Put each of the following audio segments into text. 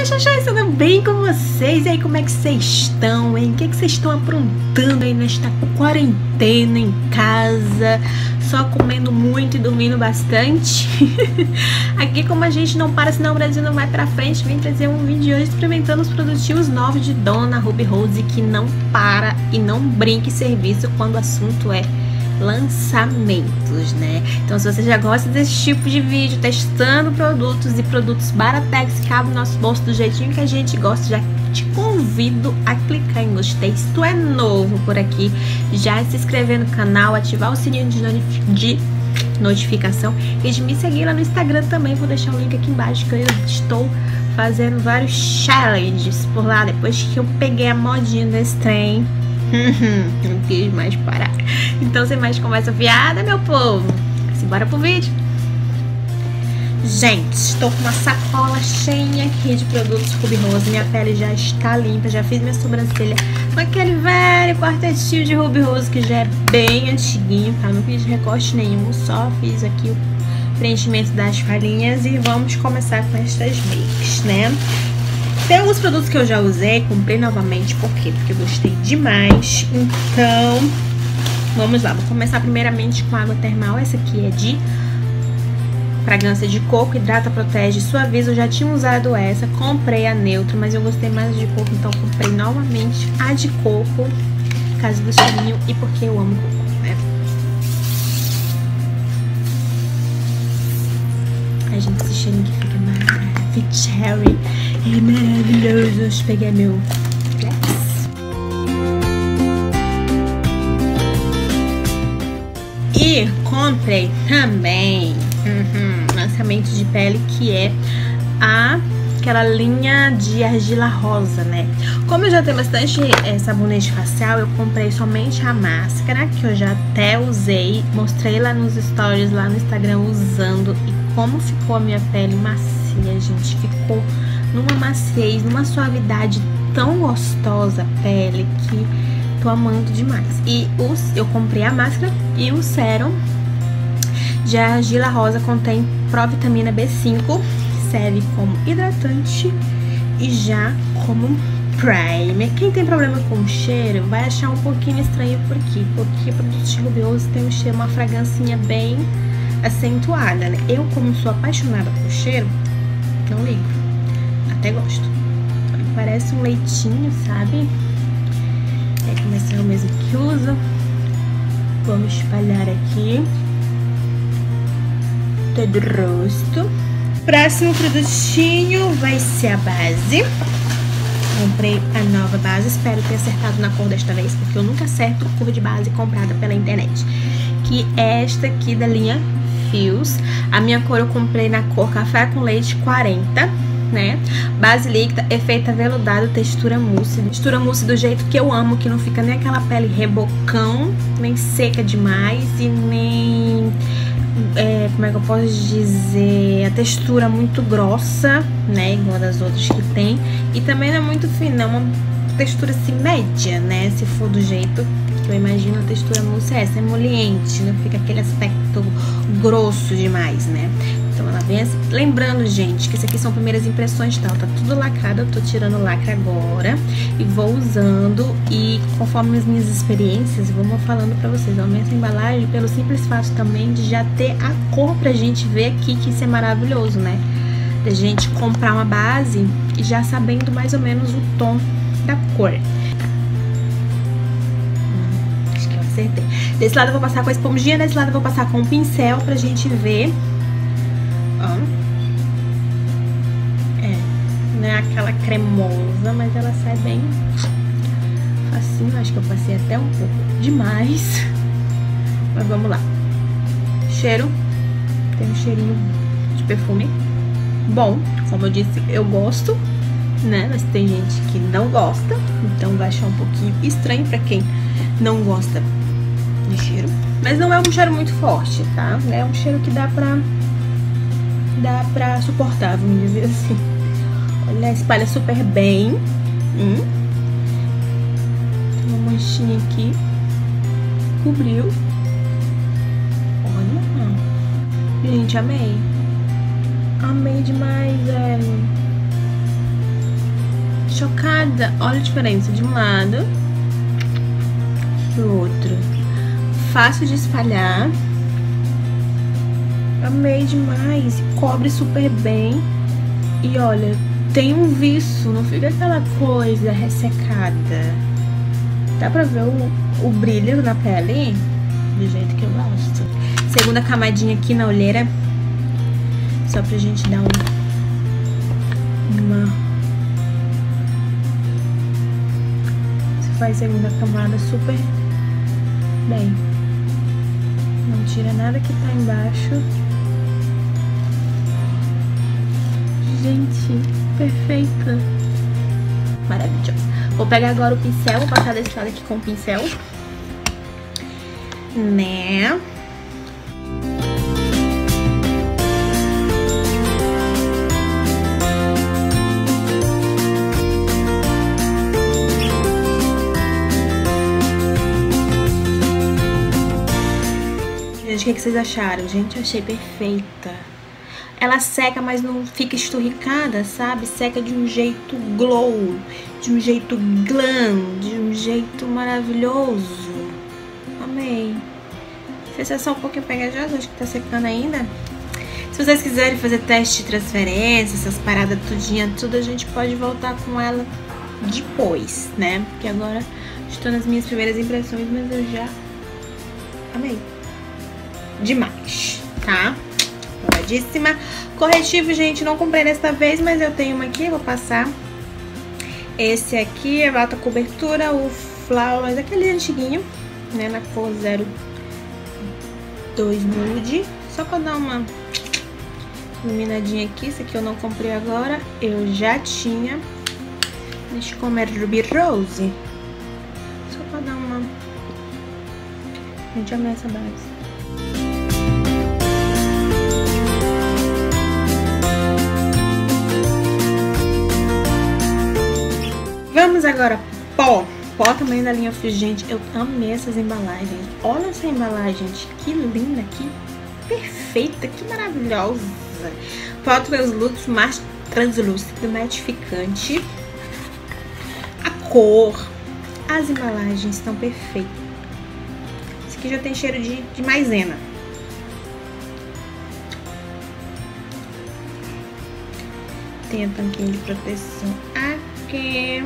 Oi, Xaxás, tudo bem com vocês? E aí, como é que vocês estão, hein? O que, é que vocês estão aprontando aí nesta quarentena em casa? Só comendo muito e dormindo bastante? Aqui, como a gente não para, senão o Brasil não vai pra frente, vim trazer um vídeo hoje experimentando os produtivos novos de Dona Ruby Rose, que não para e não brinca em serviço quando o assunto é lançamentos, né? Então, se você já gosta desse tipo de vídeo, testando produtos e produtos baratex que cabem no nosso bolso do jeitinho que a gente gosta, já te convido a clicar em gostei. Se tu é novo por aqui, já se inscrever no canal, ativar o sininho de, notificação e de me seguir lá no Instagram também. Vou deixar o link aqui embaixo que eu estou fazendo vários challenges por lá depois que eu peguei a modinha desse trem. Não quis mais parar. Então, sem mais conversa fiada, meu povo, simbora pro vídeo. Gente, estou com uma sacola cheia aqui de produtos Ruby Rose. Minha pele já está limpa, já fiz minha sobrancelha com aquele velho quartetinho de Ruby Rose que já é bem antiguinho, tá? Não fiz recorte nenhum, só fiz aqui o preenchimento das falhinhas e vamos começar com estas makes, né? Tem alguns produtos que eu já usei, comprei novamente, por quê? Porque eu gostei demais, então Vamos lá, vou começar primeiramente com água termal. Essa aqui é de fragrância de coco, hidrata, protege, suaviza. Eu já tinha usado essa, comprei a neutra, mas eu gostei mais de coco, então comprei novamente a de coco, por causa do cheirinho e porque eu amo coco, né? Ai, gente, esse cheirinho que fica maravilhoso, cherry, é maravilhoso. Deixa eu pegar meu E comprei também uhum, lançamento de pele que é a aquela linha de argila rosa, né? Como eu já tenho bastante é, sabonete facial, eu comprei somente a máscara, que eu já até usei, mostrei lá nos stories, lá no Instagram, usando. E como ficou a minha pele macia, gente. Ficou numa maciez, numa suavidade tão gostosa a pele que tô amando demais. E os, eu comprei a máscara e o sérum de argila rosa contém provitamina B5, serve como hidratante e já como primer. Quem tem problema com cheiro vai achar um pouquinho estranho por quê? Porque de Rubiose tem um cheiro, uma fragrância bem acentuada, né? Eu, como sou apaixonada por cheiro, não ligo. Até gosto. Parece um leitinho, sabe? É, começar o mesmo que uso. Vamos espalhar aqui. Todo o rosto. Próximo produtinho vai ser a base. Comprei a nova base, espero ter acertado na cor desta vez, porque eu nunca acerto cor de base comprada pela internet. Que é esta aqui da linha Fios. A minha cor eu comprei na cor Café com Leite 40 né? Base líquida, efeito aveludado, textura mousse. Textura mousse do jeito que eu amo, que não fica nem aquela pele rebocão, nem seca demais e nem... É, como é que eu posso dizer? A textura muito grossa, né? Igual das outras que tem. E também não é muito fina, é uma textura assim média, né? Se for do jeito eu imagino a textura mousse é essa, é emoliente, não fica aquele aspecto grosso demais, né? Então ela vem assim. Lembrando, gente, que isso aqui são primeiras impressões, tá? Tá tudo lacrado, eu tô tirando o lacre agora e vou usando e conforme as minhas experiências, vou falando pra vocês. Eu aumento a embalagem pelo simples fato também de já ter a cor pra gente ver aqui, que isso é maravilhoso, né? Da gente comprar uma base e já sabendo mais ou menos o tom da cor. Acertei. Desse lado eu vou passar com a esponjinha, desse lado eu vou passar com o pincel pra gente ver Ó. É, não é aquela cremosa, mas ela sai bem facinho. Acho que eu passei até um pouco demais. Mas vamos lá. Cheiro. Tem um cheirinho de perfume bom. Como eu disse, eu gosto, né? Mas tem gente que não gosta. Então vai achar um pouquinho estranho pra quem não gosta cheiro. Mas não é um cheiro muito forte, tá? É um cheiro que dá pra dá pra suportar, vamos dizer assim. Olha, espalha super bem. Hum. Uma manchinha aqui. Cobriu. Olha. Gente, amei. Amei demais, velho. chocada. Olha a diferença de um lado pro outro. Fácil de espalhar. Amei demais. Cobre super bem. E olha, tem um viço, não fica aquela coisa ressecada. Dá pra ver o, o brilho na pele do jeito que eu gosto. Segunda camadinha aqui na olheira. Só pra gente dar um, uma... Faz segunda camada super bem. Tira nada que tá embaixo. Gente, perfeita. Maravilhosa. Vou pegar agora o pincel, vou passar desse lado aqui com o pincel. Né? Gente, o que, que vocês acharam? Gente, achei perfeita. Ela seca, mas não fica esturricada, sabe? Seca de um jeito glow, de um jeito glam, de um jeito maravilhoso. Amei. Sensação um pouquinho pegajosa, acho que tá secando ainda. Se vocês quiserem fazer teste de transferência, essas paradas tudinha, tudo, a gente pode voltar com ela depois, né? Porque agora estou nas minhas primeiras impressões, mas eu já amei. Demais, tá? Douradíssima. Corretivo, gente, não comprei desta vez, mas eu tenho uma aqui, vou passar. Esse aqui é alta cobertura, o Flowers, aquele antiguinho, né, na cor 02 Nude. Só pra dar uma iluminadinha aqui, esse aqui eu não comprei agora, eu já tinha. Deixa eu comer Ruby Rose. Só pra dar uma... Gente, amei essa base. Vamos agora, pó. Pó também da linha Fio. Gente, eu amei essas embalagens. Olha essa embalagem, gente. Que linda, que perfeita, que maravilhosa. Pó translúcido, mais translúcido, matificante. A cor. As embalagens estão perfeitas. Esse aqui já tem cheiro de, de maisena. Tem a tampinha de proteção aqui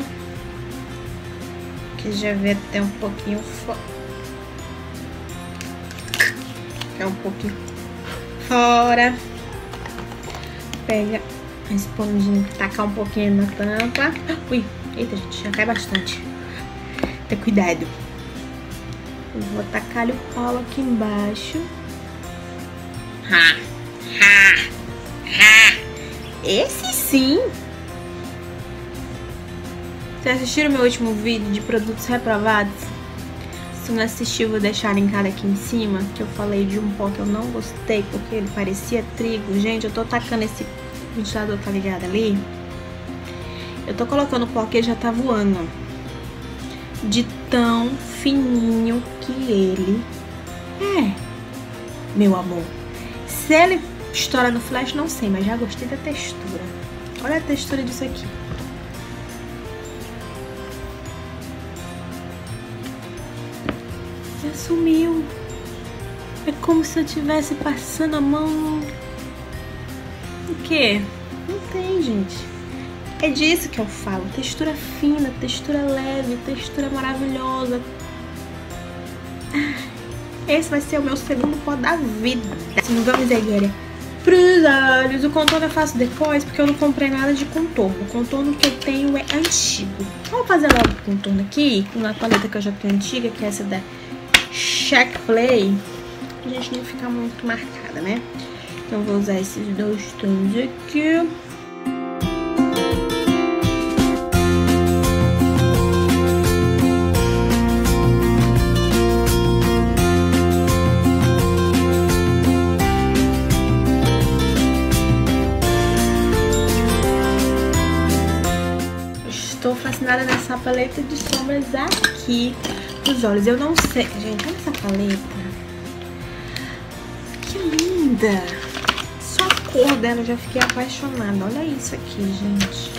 que já vê até um pouquinho fora. É um pouquinho fora. Pega a esponjinha, tacar um pouquinho na tampa. Ui, eita gente, já cai bastante. Ter cuidado. Eu vou tacar o pau aqui embaixo. Ha, ha, ha. Esse sim vocês assistiram meu último vídeo de produtos reprovados? Se não assistiu, vou deixar linkado aqui em cima, que eu falei de um pó que eu não gostei, porque ele parecia trigo. Gente, eu tô tacando esse ventilador, tá ligado ali? Eu tô colocando o pó que ele já tá voando. De tão fininho que ele é, meu amor. Se ele estoura no flash, não sei, mas já gostei da textura. Olha a textura disso aqui. Sumiu. É como se eu estivesse passando a mão. O quê? Não tem, gente. É disso que eu falo. Textura fina, textura leve, textura maravilhosa. Ah, esse vai ser o meu segundo pó da vida. Assim, vamos agora pros olhos. O contorno eu faço depois, porque eu não comprei nada de contorno. O contorno que eu tenho é antigo. Vamos fazer logo o contorno aqui, com a paleta que eu já tenho antiga, que é essa da check play, a gente não ficar muito marcada, né? Então, vou usar esses dois tons aqui. Estou fascinada nessa paleta de sombras aqui os olhos. Eu não sei. Gente, olha essa paleta. Que linda! Só a cor dela eu já fiquei apaixonada. Olha isso aqui, gente.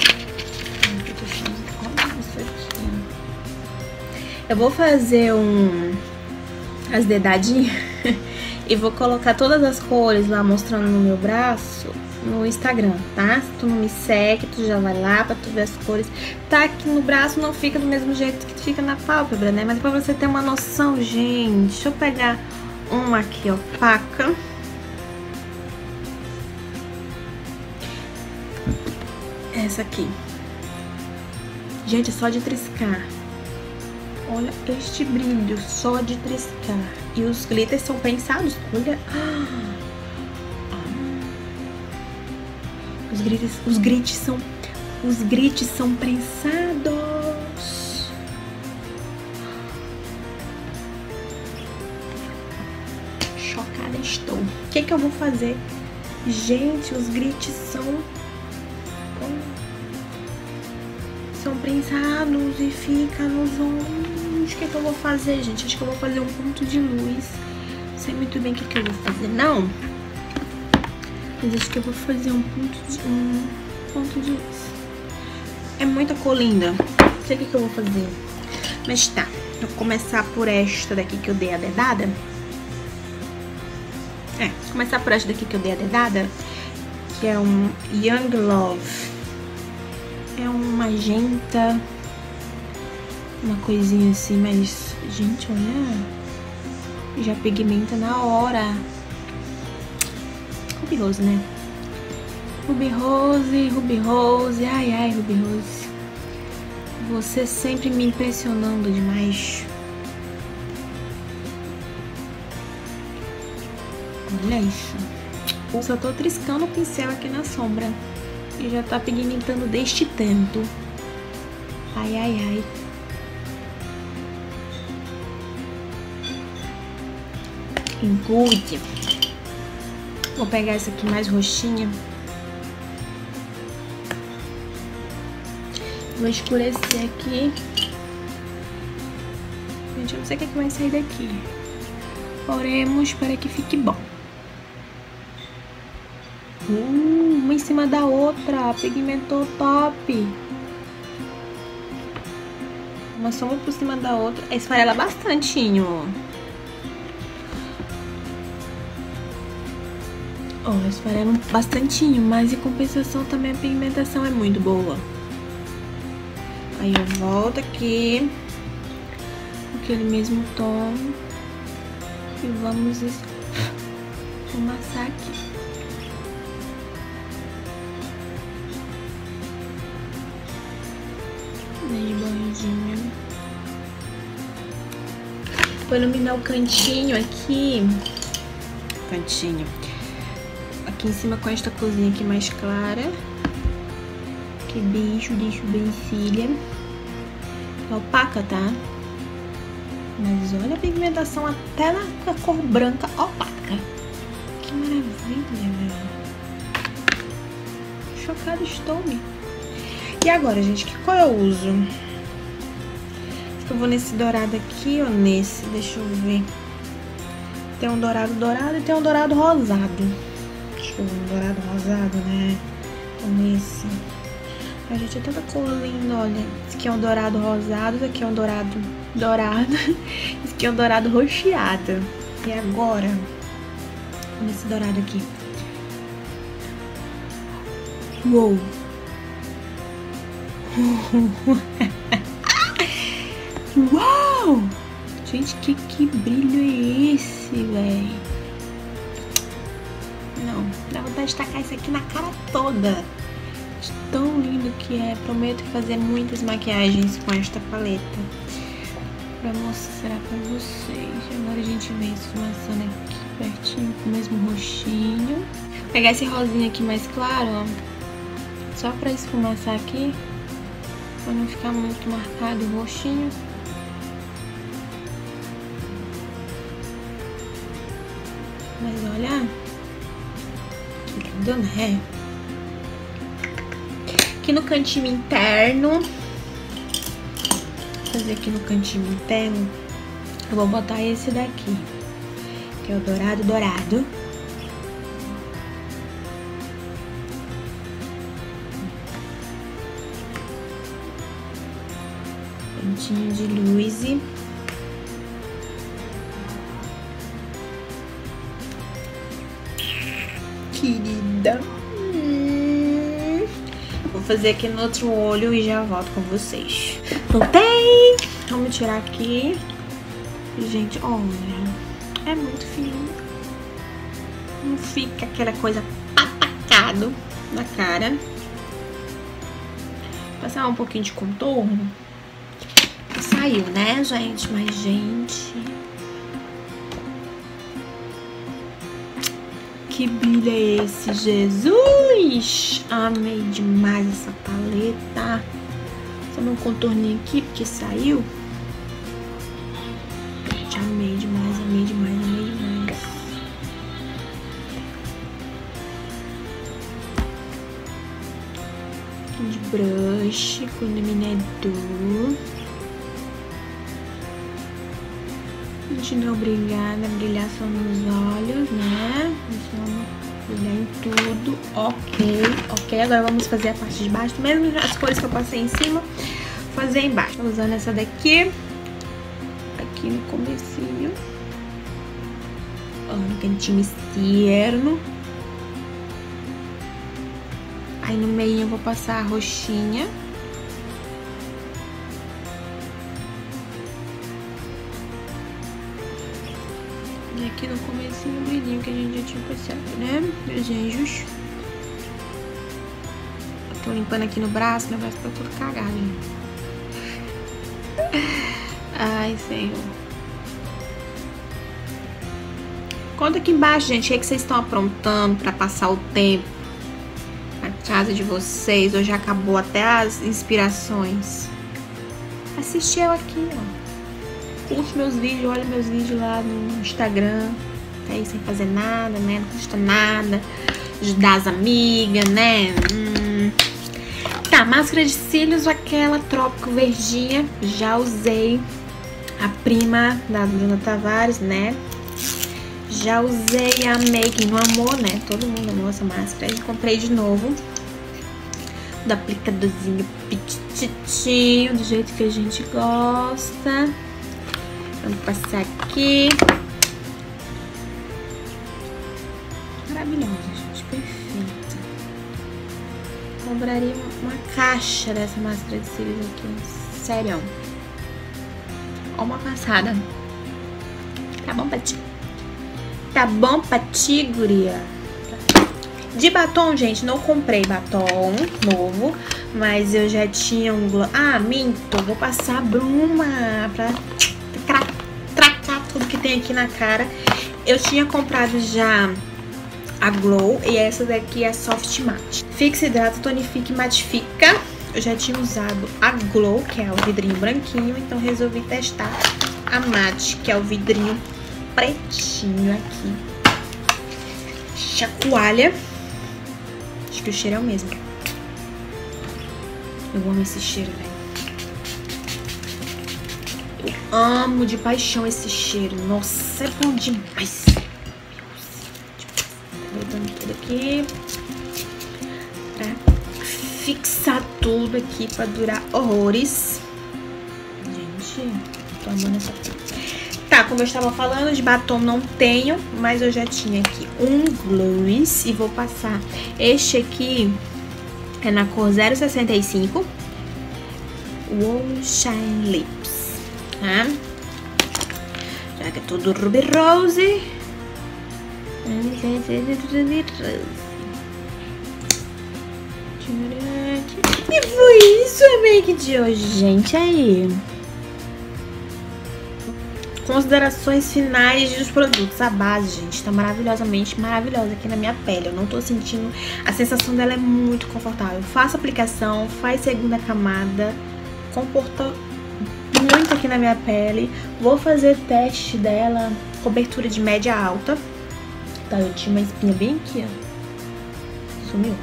Olha isso aqui. Eu vou fazer um... as dedadinhas e vou colocar todas as cores lá mostrando no meu braço no Instagram, tá? Se tu não me segue, tu já vai lá pra tu ver as cores. Tá aqui no braço, não fica do mesmo jeito que fica na pálpebra, né? Mas pra você ter uma noção, gente, deixa eu pegar uma aqui opaca. Essa aqui. Gente, é só de triscar. Olha este brilho, só de triscar. E os glitters são pensados, olha... Ah. Os grites, os grites são, os grites são prensados. Chocada estou. O que que eu vou fazer? Gente, os grites são são prensados e fica nos ombros. O que que eu vou fazer, gente? Acho que eu vou fazer um ponto de luz. Não sei muito bem o que que eu vou fazer, não. Mas acho que eu vou fazer um ponto de, um ponto de. É muita cor linda. Não sei o que, que eu vou fazer. Mas tá. Vou começar por esta daqui que eu dei a dedada. É, vou começar por esta daqui que eu dei a dedada. Que é um Young Love. É um magenta. Uma coisinha assim, mas... Gente, olha... Já pigmenta na hora. Ruby Rose, né? Ruby Rose, Ruby Rose, ai ai, Ruby Rose. Você sempre me impressionando demais. Olha isso. Eu só tô triscando o pincel aqui na sombra. E já tá pigmentando deste tanto. Ai, ai, ai. Good. Vou pegar essa aqui mais roxinha. Vou escurecer aqui. Gente, eu não sei o que, é que vai sair daqui. Oremos para que fique bom. Uh, uma em cima da outra. Pigmentou top. Uma sombra por cima da outra. Esfarela bastantinho. Oh, esfarela bastantinho, mas em compensação também a pigmentação é muito boa. Aí eu volto aqui, aquele mesmo tom, e vamos amassar aqui. Meio borridinha. Vou iluminar o cantinho aqui. Cantinho aqui em cima com esta corzinha aqui mais clara. Que bicho, bicho bem filha. É opaca, tá? Mas olha a pigmentação até na cor branca opaca. Que maravilha, velho. Chocada estou, -me. E agora, gente, que cor eu uso? Acho que eu vou nesse dourado aqui ou nesse? Deixa eu ver. Tem um dourado dourado e tem um dourado rosado um dourado rosado, né? Como esse. A gente, é tanta cor linda, olha. Esse aqui é um dourado rosado, esse aqui é um dourado dourado. Esse aqui é um dourado roxeado. E agora, olha esse dourado aqui. Uou! Uau! Gente, que, que brilho é esse, velho? Dá vontade de tacar isso aqui na cara toda. Tão lindo que é. Prometo fazer muitas maquiagens com esta paleta. Pra mostrar pra vocês. Agora a gente vem esfumaçando aqui pertinho com o mesmo roxinho. Vou pegar esse rosinha aqui mais claro, ó. Só pra esfumaçar aqui. Pra não ficar muito marcado o roxinho. Mas olha dando ré. Aqui no cantinho interno, vou fazer aqui no cantinho interno, eu vou botar esse daqui, que é o dourado dourado. Pintinho de luz. Fazer aqui no outro olho e já volto com vocês. Voltei! Vamos tirar aqui. Gente, olha. É muito fininho. Não fica aquela coisa atacado na cara. Passar um pouquinho de contorno. Saiu, né, gente? Mas, gente... Que brilho é esse, Jesus? Amei demais essa paleta. Só meu contorninho aqui, porque saiu. Gente, amei demais, amei demais, amei demais. De brush com iluminador. Continua obrigada a brilhar só nos olhos, né? Brilhar em tudo. Ok, ok. Agora vamos fazer a parte de baixo. Mesmo as cores que eu passei em cima, fazer embaixo. Tô usando essa daqui. Aqui no comecinho. Ó, no cantinho externo. Aí no meio eu vou passar a roxinha. Aqui no comecinho o brilhinho que a gente já tinha passado, né? Meus anjos. Tô limpando aqui no braço, meu braço tá todo cagado. Hein? Ai, Senhor. Conta aqui embaixo, gente, o que, é vocês estão aprontando pra passar o tempo na casa de vocês. Já acabou até as inspirações. Assiste eu aqui, ó curte meus vídeos, olha meus vídeos lá no Instagram, tá aí sem fazer nada, né? Não custa nada. Ajudar as amigas, né? Hum. Tá, máscara de cílios, aquela trópico verdinha. Já usei a prima da Bruna Tavares, né? Já usei a Make no Amor, né? Todo mundo amou essa máscara. E comprei de novo. Do aplicadorzinho petitinho, do jeito que a gente gosta. Vamos passar aqui. Maravilhosa, gente. Perfeita. Compraria uma caixa dessa máscara de cílios aqui. Sério. Ó uma passada. Tá bom pra ti? Tá bom pra ti, guria? De batom, gente, não comprei batom novo, mas eu já tinha um... Ah, minto, vou passar bruma pra tem aqui na cara. Eu tinha comprado já a Glow e essa daqui é a Soft Matte. Fixa, hidrata, tonifica e matifica. Eu já tinha usado a Glow, que é o vidrinho branquinho, então resolvi testar a Matte, que é o vidrinho pretinho aqui. Chacoalha. Acho que o cheiro é o mesmo. Eu amo esse cheiro, velho. Eu amo de paixão esse cheiro. Nossa, é bom demais. Botando tudo aqui. Pra fixar tudo aqui pra durar horrores. Gente, tô amando essa. Tá, como eu estava falando, de batom não tenho, mas eu já tinha aqui um Blues e vou passar. Este aqui é na cor 065. Wow Shine Lips tá? Já que é tudo Ruby Rose. E foi isso a make de hoje, gente. Aí. Considerações finais dos produtos. A base, gente, tá maravilhosamente maravilhosa aqui na minha pele. Eu não tô sentindo... A sensação dela é muito confortável. Faça aplicação, faz segunda camada. Comporta muito aqui na minha pele. Vou fazer teste dela, cobertura de média alta. Tá, eu tinha uma espinha bem aqui, ó. Sumiu,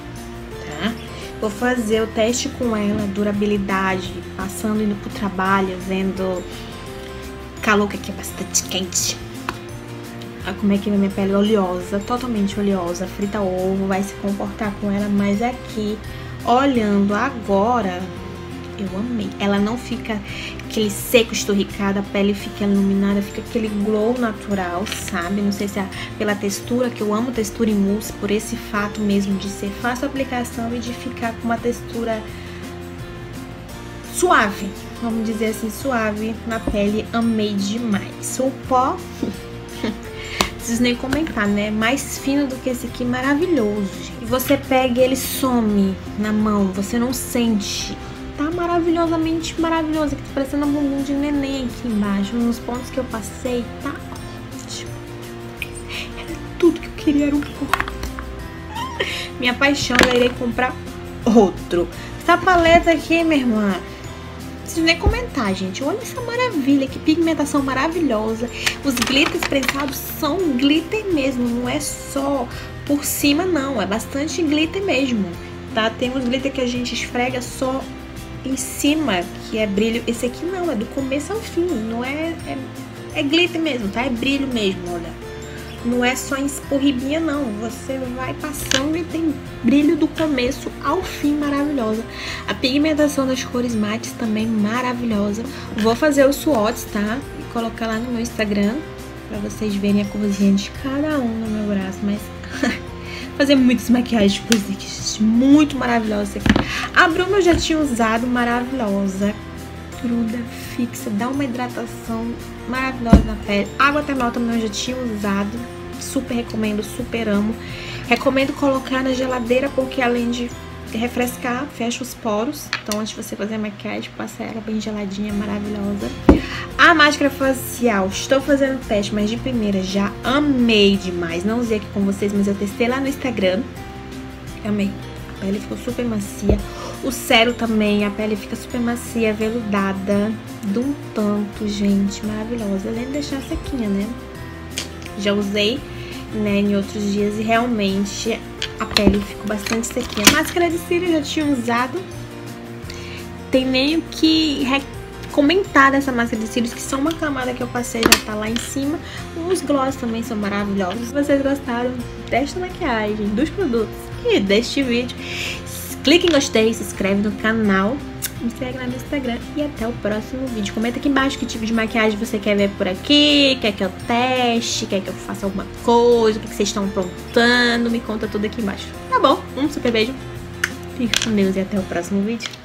tá? Vou fazer o teste com ela, durabilidade, passando, indo pro trabalho, vendo calor, que aqui é bastante quente. Olha como é que a minha pele é oleosa, totalmente oleosa, frita ovo, vai se comportar com ela, mas aqui, olhando agora, eu amei. Ela não fica aquele seco esturricado, a pele fica iluminada, fica aquele glow natural, sabe? Não sei se é pela textura, que eu amo textura em mousse, por esse fato mesmo de ser fácil a aplicação e de ficar com uma textura suave, vamos dizer assim, suave na pele, amei demais. O pó, preciso nem comentar, né? Mais fino do que esse aqui, maravilhoso. E você pega ele some na mão, você não sente. Tá maravilhosamente maravilhoso, aqui tá parecendo um bumbum de neném aqui embaixo. Nos pontos que eu passei, tá ótimo. Era tudo que eu queria, era um pouco. Minha paixão, eu irei comprar outro. Essa paleta aqui, minha irmã, preciso nem comentar, gente. Olha essa maravilha, que pigmentação maravilhosa. Os glitters prensados são glitter mesmo, não é só por cima, não. É bastante glitter mesmo, tá? Tem uns glitter que a gente esfrega só em cima, que é brilho. Esse aqui não, é do começo ao fim, não é... É, é glitter mesmo, tá? É brilho mesmo, olha. Não é só esporribinha, não. Você vai passando e tem brilho do começo ao fim maravilhosa. A pigmentação das cores mates também maravilhosa. Vou fazer os swatches, tá? E colocar lá no meu Instagram pra vocês verem a corzinha de cada um no meu braço. Mas fazer muitas maquiagens por aqui, muito maravilhosa aqui. A Bruma eu já tinha usado, maravilhosa. Gruda, fixa, dá uma hidratação maravilhosa na pele. Água termal também eu já tinha usado. Super recomendo, super amo. Recomendo colocar na geladeira porque além de refrescar, fecha os poros. Então antes de você fazer a maquiagem, passa ela bem geladinha, maravilhosa. A máscara facial, estou fazendo teste, mas de primeira já amei demais. Não usei aqui com vocês, mas eu testei lá no Instagram. Amei. A pele ficou super macia. O cero também, a pele fica super macia, veludada, de um tanto, gente, maravilhosa. Além de deixar sequinha, né? Já usei, né, em outros dias e realmente a pele ficou bastante sequinha. Máscara de cílios já tinha usado. Tem nem o que comentar dessa máscara de cílios, que só uma camada que eu passei já tá lá em cima. Os gloss também são maravilhosos. Se vocês gostaram desta maquiagem, dos produtos e deste vídeo, clique em gostei, se inscreve no canal, me segue lá no Instagram e até o próximo vídeo. Comenta aqui embaixo que tipo de maquiagem você quer ver por aqui, quer que eu teste, quer que eu faça alguma coisa, o que vocês estão aprontando, me conta tudo aqui embaixo. Tá bom? Um super beijo, fique com Deus e até o próximo vídeo.